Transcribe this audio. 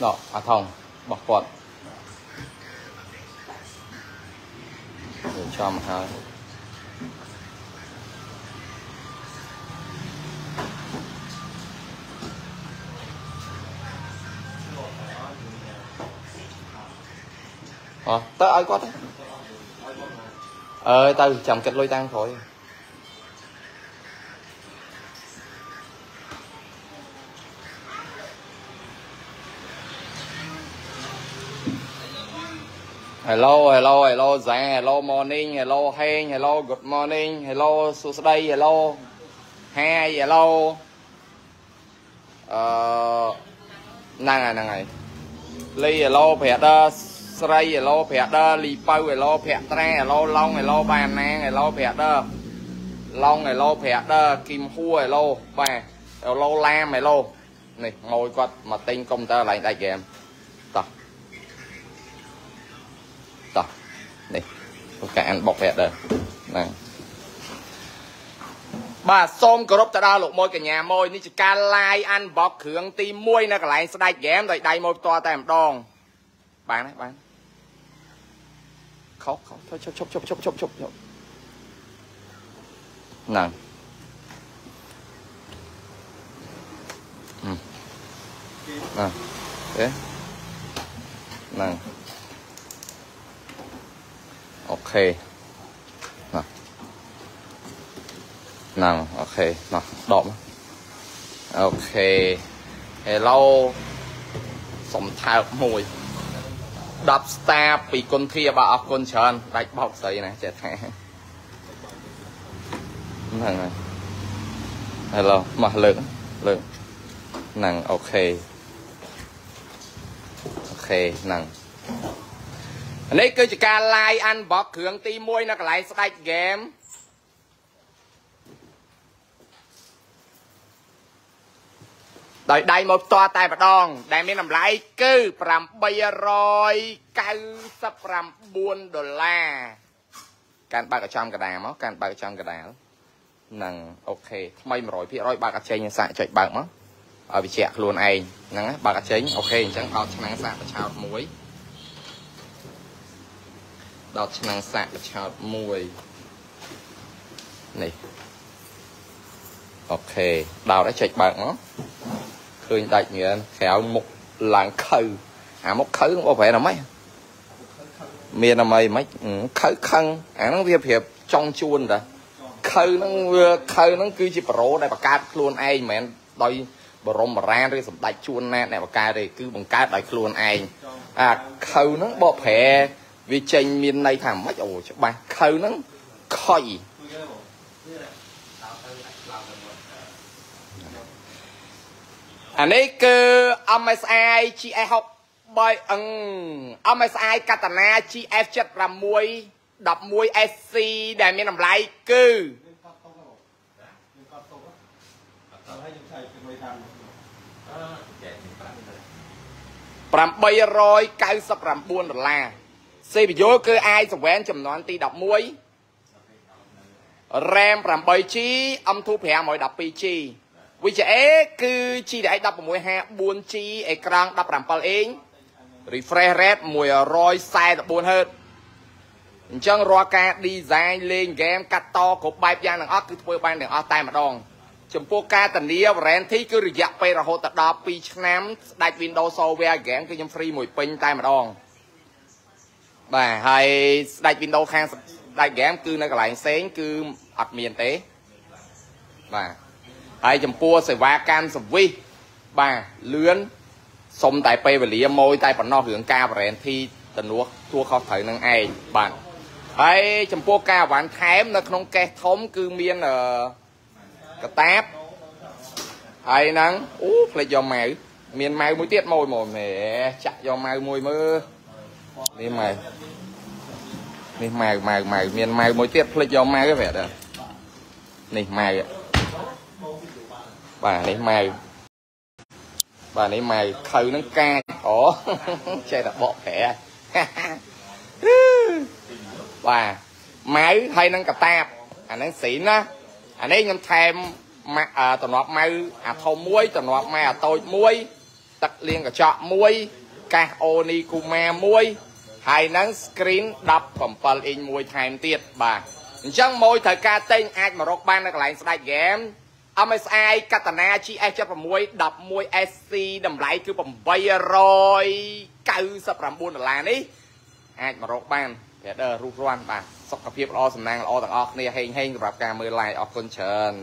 đó à thòng bọc quận, để cho một hai. Ờ, à, tớ ai quát đấy? ត់អើទៅចាំគិតលុយតាំងក្រោយហេឡូហេឡូហេឡូហ្សាហេឡូ morning ហេឡូហេងហេឡូ good morning ហេឡូសួស្ដីហេឡូ hi ហេឡូអឺហ្នឹងហើយហ្នឹងហើយលីហេឡូប្រាប់ដល់ ស្រីអេឡូប្រាក់ដឺលីប៉ៅអេឡូប្រាក់ត្រែអេឡូឡុងអេឡូបានណាងអេឡូប្រាក់ដឺឡុងអេឡូប្រាក់ដឺគីមហួរអេឡូបាទអេឡូឡាមអេឡូនេះងយគាត់មកទិញកុំព្យូទ័រកន្លែងដាច់ហ្គេមតោះតោះនេះកាអានបុកប្រាក់ដឺហ្នឹងបាទសូមគោរពទៅដល់លោកមួយកញ្ញាមួយនេះជាការ live unbox គ្រឿងទី1នៅកន្លែងស្ដាច់ហ្គេមដោយដៃមកផ្ទាល់តែម្ដងបានទេបាន ខុសខុសឈប់ឈប់ឈប់ឈប់ឈប់ឈប់ហ្នឹងណាទេហ្នឹងអូខេណាហ្នឹងអូខេណាដកអូខេ Hello សុំថើបមួយ 10 star ពីគុណធាបាទអរគុណច្រើនដាច់បោកស្រីណាចេះថាហ្នឹងហើយ Hello មកលើកលើកហ្នឹងអូខេអូខេហ្នឹងនេះគឺជាការ live unbox គ្រឿងទី1នៅកន្លែងស្ដាច់ game ដោយដៃមកផ្ទាល់តែម្ដង ដែលមានតម្លៃគឺ899ដុល្លារការបើកចំកដាមកការបើកចំកដាហ្នឹងអូខេថ្មី100%បើកអត់ចេញសាកចុចបើកមកឲ្យបញ្ជាក់ខ្លួនឯងហ្នឹងបើកអត់ចេញអូខេអញ្ចឹងដោតឆ្នាំងសាកបឆោតមួយដោតឆ្នាំងសាកបឆោតមួយនេះអូខេដោតឲ្យចុចបើកមក ឃើញដាច់ញៀនក្រៅមុខឡើងខៅអាមុខខៅបងប្រែណាម៉េចមានអាម៉េចមិនខៅខឹងអាហ្នឹងវាប្រៀបចង់ជួនតាខៅហ្នឹងវាខៅហ្នឹងគឺជាប្រូដែលបង្កើតខ្លួនឯងមិនមែនដោយបរមបរានឬសម្ដេចជួនណាអ្នកបង្កើតទេគឺបង្កើតដោយខ្លួនឯងអាខៅហ្នឹងបកប្រែវាចេញមានន័យថាម៉េចអូច្បាស់ខៅហ្នឹងខុយ អានេះគឺ MSI GS 3អឹង MSI កតនា GF 76 11SC ដែលមានតម្លៃគឺ899ដុល្លារ CPU គឺ i7 ចំនួនទី11 RAM 8G M2 512G VGA គឺ GTX 1654G អេក្រង់17អេង refresh rate 144 Hz អញ្ចឹងរាល់ការ design លេង game កាត់តគ្រប់បែបយ៉ាងទាំងអស់គឺធ្វើបានទាំងអស់តែម្ដងចំពោះការធានា warranty គឺរយៈពេលរហូតដល់2ឆ្នាំស្ដេច Windows Software Game គឺខ្ញុំ free មួយពេញតែម្ដងបាទហើយស្ដេច Windows ខាងស្ដេច game គឺនៅកន្លែងផ្សេងគឺអត់មានទេបាទ ហើយចំពោះសេវាកម្មសវិសបាទលឿនសុំតែពេលវេលាមួយតែប៉ុណ្ណោះរឿងការ warranty ទំនួលទួខុសត្រូវនឹងឯងបាទហើយចំពោះការអវ៉ាន់ថែម នៅក្នុងកេសធំ គឺមានកតាបហើយហ្នឹងអូផ្លេចយកម៉ៅមានម៉ៅមួយទៀតមួយមកមែចាក់យកម៉ៅមួយមើលនេះម៉ៅនេះម៉ៅម៉ៅម៉ៅមានម៉ៅមួយទៀតផ្លេចយកម៉ៅទេប្រហែលនេះម៉ៅ បាទនេះម៉ៅបាទនេះម៉ៅខៅនឹងកាចអូចេះតែបកប្រែបាទអម៉ៅហើយនឹងកតាបអាហ្នឹងស្រីណាអានេះខ្ញុំថែមម៉ាក់អឺតំណប់ម៉ៅអាធំមួយតំណប់ម៉ៅអាតូចមួយ ទឹកលាងកញ្ចក់មួយ កាសអូនីគូម៉ាមួយហើយនឹង screen 17អ៊ីងមួយថែមទៀតបាទអញ្ចឹងម៉ួយត្រូវការទិញអាចមករកបាននៅកន្លែងស្ដេចហ្គេម MSI កតនា GS76 11SC តម្លៃគឺ899ដុល្លារនេះអាចមករកបានរ៉េដឺរូបរាន់បាទសុខភាពល្អសំណាងល្អទាំងអស់គ្នាហេងហេងសម្រាប់ការមើល live អរគុណច្រើន